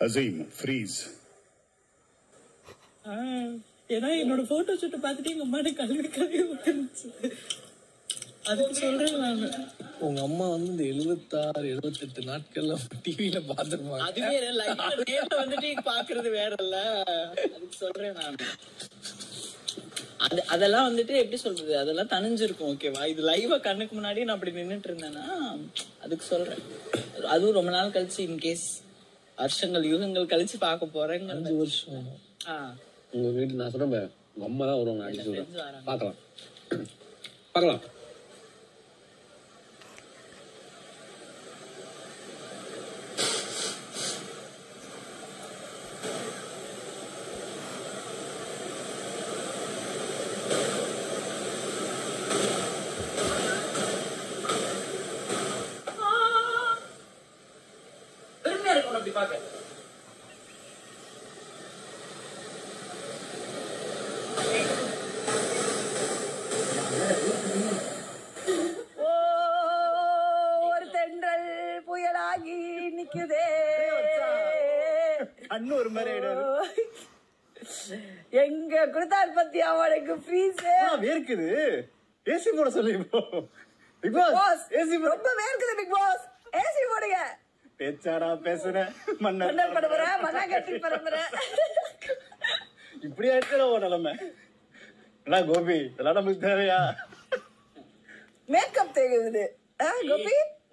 Freeze. ஆ, ஏன்னா என்னோட photo shoot பார்த்துட்டு எங்க அம்மா கல்வி கல்வி அதுக்கு சொல்றேன் நானு. உங்க அம்மா வந்து இந்த எழுபத்தாறு எழுபத்தெட்டு நாட்கள்ல டிவியில பாத்துருப்பாங்க அது வேற லைவ்ல நேர்ல வந்துட்டு பாக்குறது வேற இல்ல. அதுக்கு சொல்றேன் நான். அது அதெல்லாம் வந்துட்டு எப்படி சொல்றது? அதெல்லாம் தனிஞ்சிருக்கும் ஓகேவா இது லைவா கண்ணுக்கு முன்னாடி நான் அப்படி நின்னுட்டு இருந்தேன்னா அதுக்கு சொல்றேன். அதுவும் ரொம்ப நாள் கழிச்சு இன்கேஸ் வருஷங்கள் யுகங்கள் கழிச்சு பார்க்க போறேங்க அஞ்சு வருஷம். ஆ. உங்க வீட்டுல நான் சொல்றேன் உங்க அம்மா தான் வருவாங்க அடிச்சு சொல்றேன். பாக்கலாம் பாக்கலாம் புயலாகி நிக்குதே. கண்ணு ஒரு மாதிரி எங்க கொடுத்தார் பத்தி அவனுக்கு ஃப்ரீஸ் வேர்க்குது. ஏசி போட சொல்லு இப்போ. பிக் பாஸ் ஏசி ரொம்ப வேர்க்குது பிக் பாஸ் ஏசி போடுங்க. பேச்சாடா பேசுற. மன்னர் பரம்பரை. மகாகட்டி பரம்பரை. இப்படி ஆயிடுச்சு உன் நிலைமை. என்ன கோபி இதெல்லாம் நமக்கு தேவையா? மேக்கப் ஆ, கோபி?